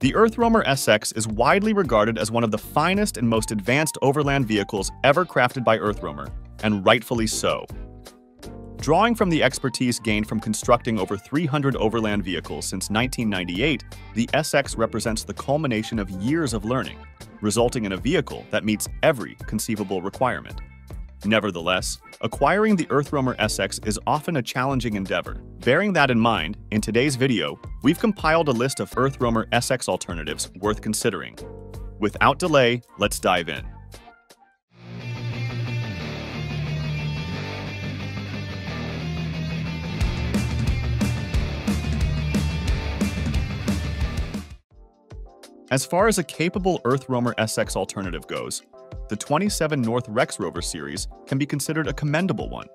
The Earthroamer SX is widely regarded as one of the finest and most advanced overland vehicles ever crafted by Earthroamer, and rightfully so. Drawing from the expertise gained from constructing over 300 overland vehicles since 1998, the SX represents the culmination of years of learning, resulting in a vehicle that meets every conceivable requirement. Nevertheless, acquiring the Earthroamer SX is often a challenging endeavor. Bearing that in mind, in today's video, we've compiled a list of Earthroamer SX alternatives worth considering. Without delay, let's dive in. As far as a capable Earthroamer SX alternative goes, the 27 North Rex Rover series can be considered a commendable one.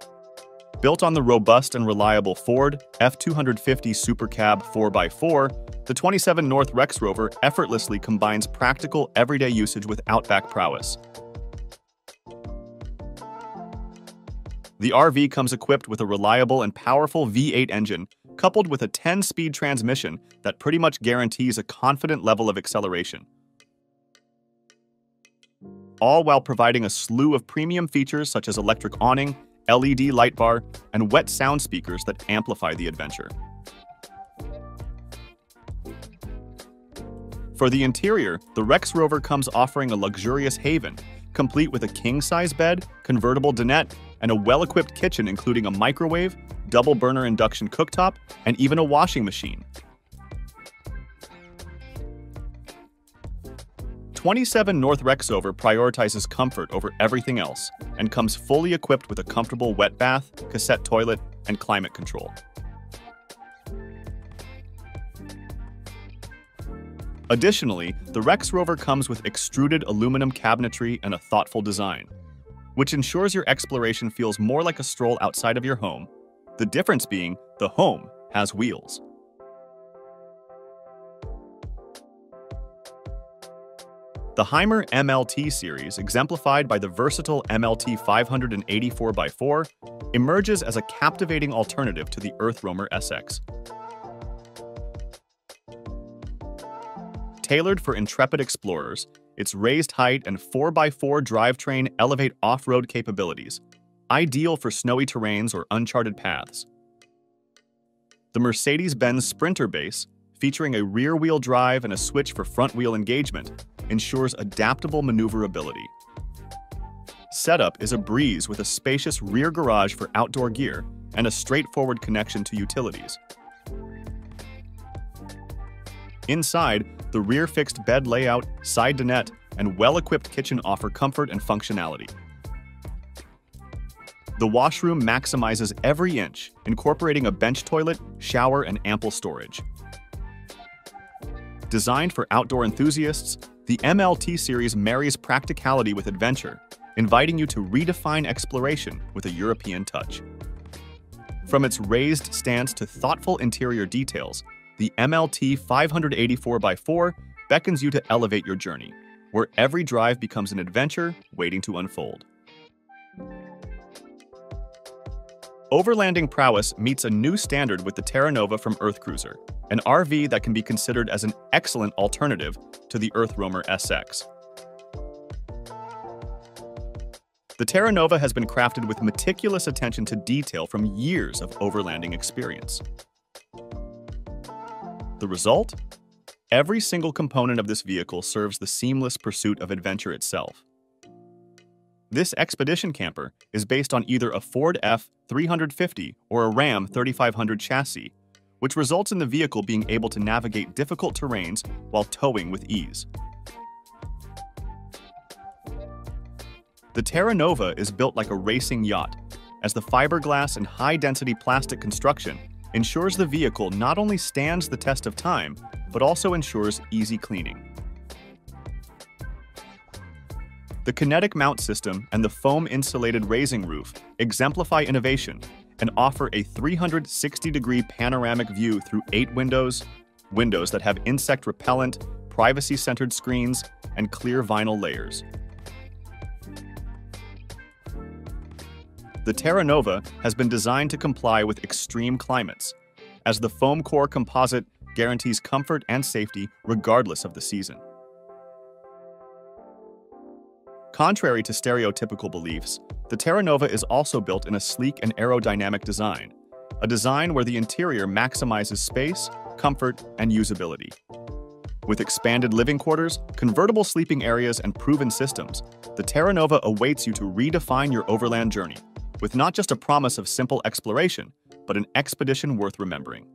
Built on the robust and reliable Ford F250 Super Cab 4x4, the 27 North Rex Rover effortlessly combines practical everyday usage with outback prowess. The RV comes equipped with a reliable and powerful V8 engine, coupled with a 10-speed transmission that pretty much guarantees a confident level of acceleration all while providing a slew of premium features such as electric awning, LED light bar, and wet sound speakers that amplify the adventure. For the interior, the Rex Rover comes offering a luxurious haven, complete with a king-size bed, convertible dinette, and a well-equipped kitchen including a microwave, double burner induction cooktop, and even a washing machine, 27 North Rex Rover prioritizes comfort over everything else and comes fully equipped with a comfortable wet bath, cassette toilet, and climate control. Additionally, the Rex Rover comes with extruded aluminum cabinetry and a thoughtful design, which ensures your exploration feels more like a stroll outside of your home, the difference being the home has wheels. The Hymer MLT series, exemplified by the versatile MLT 584x4, emerges as a captivating alternative to the Earthroamer SX. Tailored for intrepid explorers, its raised height and 4x4 drivetrain elevate off-road capabilities, ideal for snowy terrains or uncharted paths. The Mercedes-Benz Sprinter base, featuring a rear-wheel drive and a switch for front-wheel engagement, ensures adaptable maneuverability. Setup is a breeze with a spacious rear garage for outdoor gear and a straightforward connection to utilities. Inside, the rear fixed bed layout, side dinette, and well-equipped kitchen offer comfort and functionality. The washroom maximizes every inch, incorporating a bench toilet, shower, and ample storage. Designed for outdoor enthusiasts, the MLT series marries practicality with adventure, inviting you to redefine exploration with a European touch. From its raised stance to thoughtful interior details, the MLT 584x4 beckons you to elevate your journey, where every drive becomes an adventure waiting to unfold. Overlanding prowess meets a new standard with the Terra Nova from Earth Cruiser, an RV that can be considered as an excellent alternative to the Earth Earthroamer SX. The Terra Nova has been crafted with meticulous attention to detail from years of overlanding experience. The result? Every single component of this vehicle serves the seamless pursuit of adventure itself. This expedition camper is based on either a Ford F350 or a Ram 3500 chassis which results in the vehicle being able to navigate difficult terrains while towing with ease. The Terra Nova is built like a racing yacht, as the fiberglass and high-density plastic construction ensures the vehicle not only stands the test of time, but also ensures easy cleaning. The kinetic mount system and the foam-insulated raising roof exemplify innovation and offer a 360-degree panoramic view through eight windows, windows that have insect repellent, privacy-centered screens, and clear vinyl layers. The Terra Nova has been designed to comply with extreme climates, as the foam core composite guarantees comfort and safety regardless of the season. Contrary to stereotypical beliefs, the Terra Nova is also built in a sleek and aerodynamic design, a design where the interior maximizes space, comfort, and usability. With expanded living quarters, convertible sleeping areas, and proven systems, the Terra Nova awaits you to redefine your overland journey, with not just a promise of simple exploration, but an expedition worth remembering.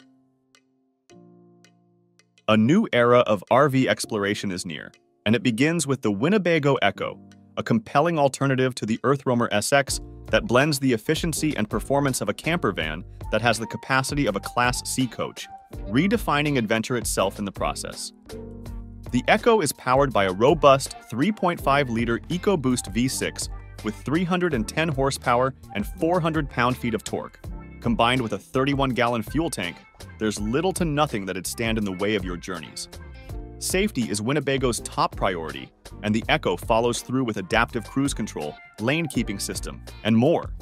A new era of RV exploration is near, and it begins with the Winnebago Ekko, a compelling alternative to the EarthRoamer SX that blends the efficiency and performance of a camper van that has the capacity of a Class C coach, redefining adventure itself in the process. The Ekko is powered by a robust 3.5-liter EcoBoost V6 with 310 horsepower and 400 pound-feet of torque. Combined with a 31-gallon fuel tank, there's little to nothing that'd stand in the way of your journeys. Safety is Winnebago's top priority, and the Ekko follows through with adaptive cruise control, lane keeping system, and more.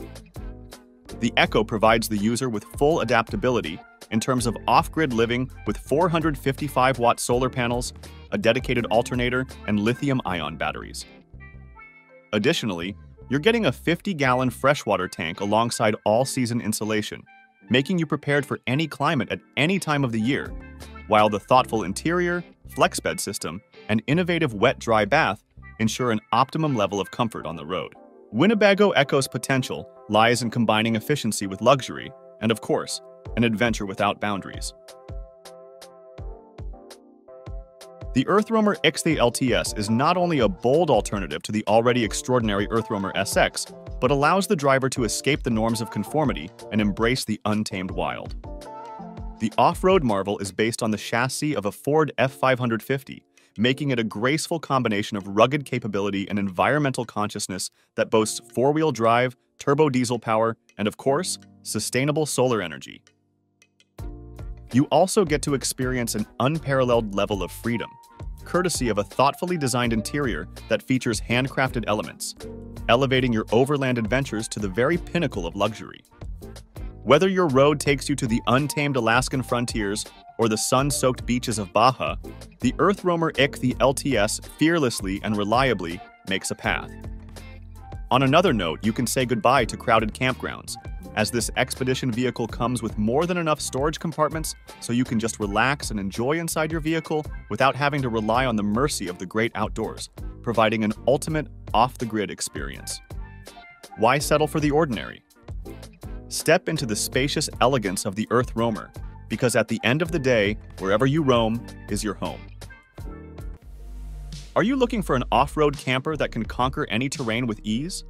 The Ekko provides the user with full adaptability in terms of off-grid living with 455-watt solar panels, a dedicated alternator, and lithium-ion batteries. Additionally, you're getting a 50-gallon freshwater tank alongside all-season insulation, making you prepared for any climate at any time of the year, while the thoughtful interior, FlexBed system, and innovative wet-dry bath ensure an optimum level of comfort on the road. Winnebago Ekko's potential lies in combining efficiency with luxury, and of course, an adventure without boundaries. The EarthRoamer XV LTS is not only a bold alternative to the already extraordinary EarthRoamer SX, but allows the driver to escape the norms of conformity and embrace the untamed wild. The off-road Marvel is based on the chassis of a Ford F550, making it a graceful combination of rugged capability and environmental consciousness that boasts four-wheel drive, turbo diesel power, and of course, sustainable solar energy. You also get to experience an unparalleled level of freedom, courtesy of a thoughtfully designed interior that features handcrafted elements, elevating your overland adventures to the very pinnacle of luxury. Whether your road takes you to the untamed Alaskan frontiers or the sun-soaked beaches of Baja, the EarthRoamer the LTS fearlessly and reliably makes a path. On another note, you can say goodbye to crowded campgrounds, as this expedition vehicle comes with more than enough storage compartments so you can just relax and enjoy inside your vehicle without having to rely on the mercy of the great outdoors, providing an ultimate off-the-grid experience. Why settle for the ordinary? Step into the spacious elegance of the Earth Roamer, because at the end of the day, wherever you roam is your home. Are you looking for an off-road camper that can conquer any terrain with ease?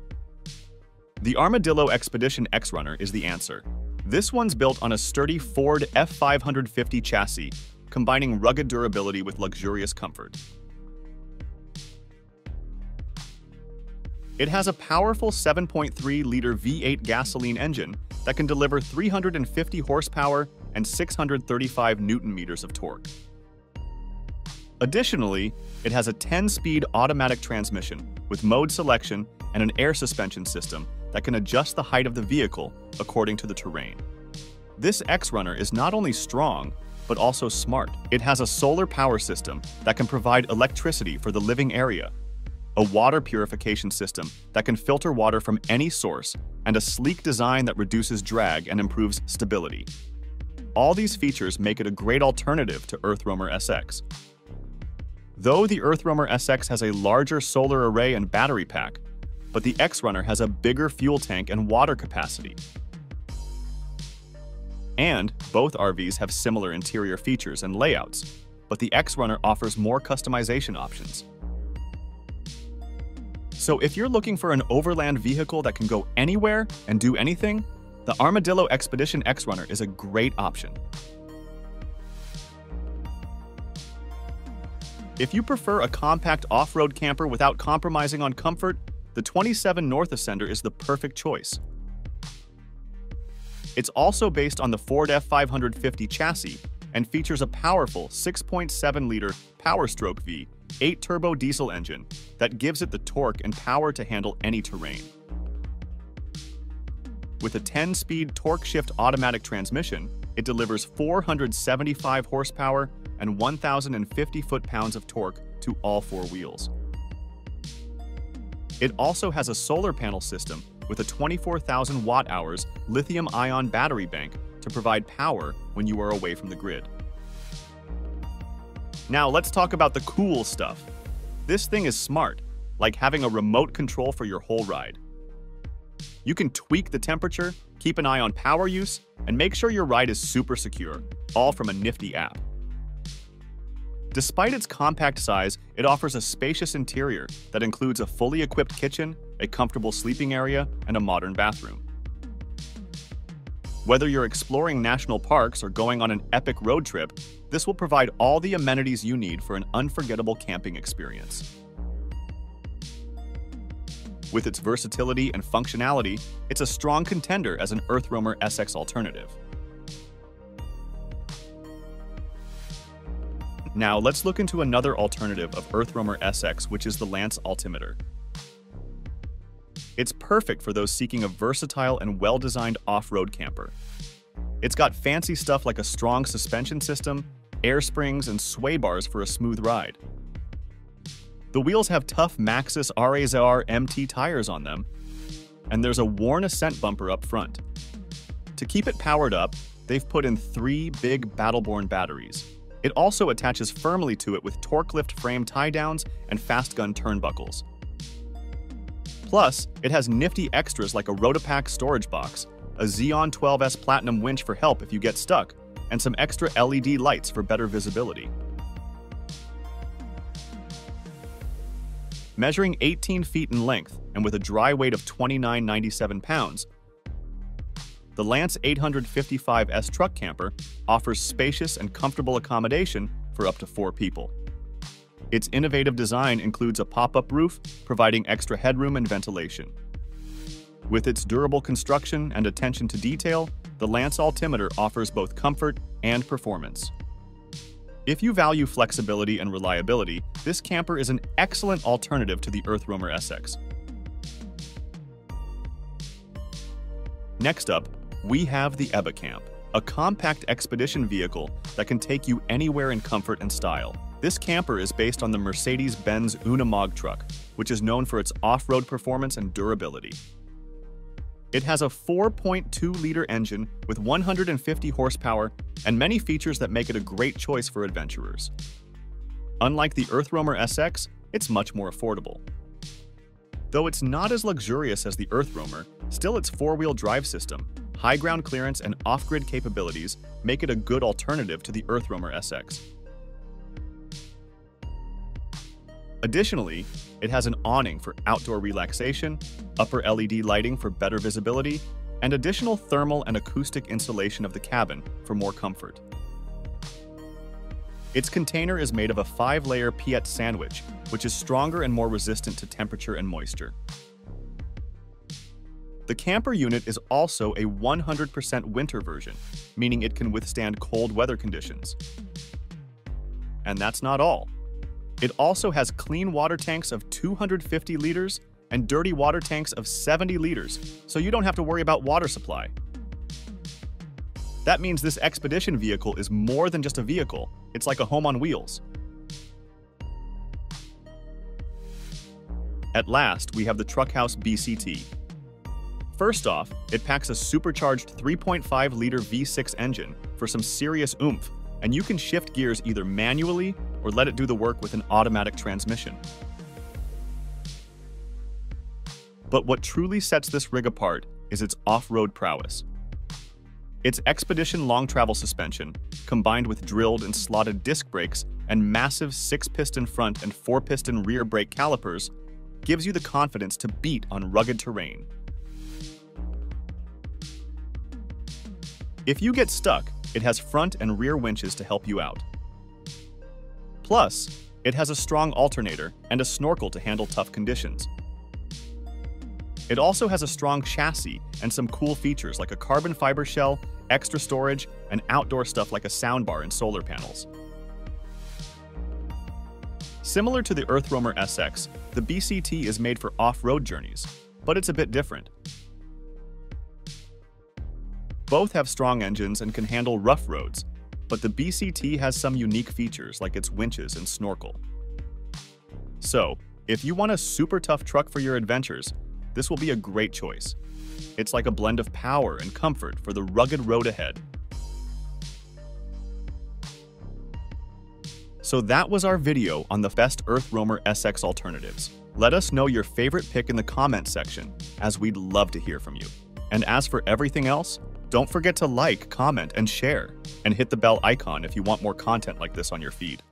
The Armadillo Expedition X-Runner is the answer. This one's built on a sturdy Ford F550 chassis, combining rugged durability with luxurious comfort. It has a powerful 7.3-liter V8 gasoline engine that can deliver 350 horsepower and 635 newton meters of torque. Additionally, it has a 10-speed automatic transmission with mode selection and an air suspension system that can adjust the height of the vehicle according to the terrain. This X-Runner is not only strong, but also smart. It has a solar power system that can provide electricity for the living area a water purification system that can filter water from any source, and a sleek design that reduces drag and improves stability. All these features make it a great alternative to EarthRoamer SX. Though the EarthRoamer SX has a larger solar array and battery pack, but the X-Runner has a bigger fuel tank and water capacity. And both RVs have similar interior features and layouts, but the X-Runner offers more customization options. So if you're looking for an overland vehicle that can go anywhere and do anything, the Armadillo Expedition X-Runner is a great option. If you prefer a compact off-road camper without compromising on comfort, the 27 North Ascender is the perfect choice. It's also based on the Ford F550 chassis and features a powerful 6.7-liter Powerstroke V 8-turbo diesel engine that gives it the torque and power to handle any terrain. With a 10-speed TorqShift automatic transmission, It delivers 475 horsepower and 1,050 foot-pounds of torque to all four wheels. It also has a solar panel system with a 24,000 watt-hours lithium-ion battery bank to provide power when you are away from the grid. Now let's talk about the cool stuff. This thing is smart, like having a remote control for your whole ride. You can tweak the temperature, keep an eye on power use, and make sure your ride is super secure, all from a nifty app. Despite its compact size, it offers a spacious interior that includes a fully equipped kitchen, a comfortable sleeping area, and a modern bathroom. Whether you're exploring national parks or going on an epic road trip, this will provide all the amenities you need for an unforgettable camping experience. With its versatility and functionality, it's a strong contender as an Earthroamer SX alternative. Now let's look into another alternative of Earthroamer SX, which is the Lance Altimeter. It's perfect for those seeking a versatile and well-designed off-road camper. It's got fancy stuff like a strong suspension system, air springs, and sway bars for a smooth ride. The wheels have tough Maxxis RZR MT tires on them, and there's a Warn Ascent bumper up front. To keep it powered up, they've put in three big Battleborn batteries. It also attaches firmly to it with TorkLift frame tie downs and FastGun turnbuckles. Plus, it has nifty extras like a RotopaX storage box, a Zeon 12S Platinum winch for help if you get stuck, and some extra LED lights for better visibility. Measuring 18 feet in length and with a dry weight of 29.97 pounds, the Lance 855S truck camper offers spacious and comfortable accommodation for up to four people. Its innovative design includes a pop-up roof, providing extra headroom and ventilation. With its durable construction and attention to detail, the Lance Altimeter offers both comfort and performance. If you value flexibility and reliability, this camper is an excellent alternative to the Earthroamer SX. Next up, we have the EbaCamp, a compact expedition vehicle that can take you anywhere in comfort and style. This camper is based on the Mercedes-Benz Unimog truck, which is known for its off-road performance and durability. It has a 4.2-liter engine with 150 horsepower and many features that make it a great choice for adventurers. Unlike the Earthroamer SX, it's much more affordable. Though it's not as luxurious as the Earthroamer, still its four-wheel drive system, high ground clearance, and off-grid capabilities make it a good alternative to the Earthroamer SX. Additionally, it has an awning for outdoor relaxation, upper LED lighting for better visibility, and additional thermal and acoustic insulation of the cabin for more comfort. Its container is made of a five-layer Piet sandwich, which is stronger and more resistant to temperature and moisture. The camper unit is also a 100% winter version, meaning it can withstand cold weather conditions. And that's not all. It also has clean water tanks of 250 liters and dirty water tanks of 70 liters, so you don't have to worry about water supply. That means this expedition vehicle is more than just a vehicle, it's like a home on wheels. At last, we have the Truckhouse BCT. First off, it packs a supercharged 3.5-liter V6 engine for some serious oomph, and you can shift gears either manually or let it do the work with an automatic transmission. But what truly sets this rig apart is its off-road prowess. Its Expedition long travel suspension, combined with drilled and slotted disc brakes and massive six-piston front and four-piston rear brake calipers, gives you the confidence to beat on rugged terrain. If you get stuck, it has front and rear winches to help you out. Plus, it has a strong alternator and a snorkel to handle tough conditions. It also has a strong chassis and some cool features like a carbon fiber shell, extra storage, and outdoor stuff like a soundbar and solar panels. Similar to the Earthroamer SX, the BCT is made for off-road journeys, but it's a bit different. Both have strong engines and can handle rough roads, but the BCT has some unique features like its winches and snorkel. So, if you want a super tough truck for your adventures, this will be a great choice. It's like a blend of power and comfort for the rugged road ahead. So that was our video on the best Earth Roamer SX alternatives. Let us know your favorite pick in the comments section, as we'd love to hear from you. And as for everything else, don't forget to like, comment, and share, and hit the bell icon if you want more content like this on your feed.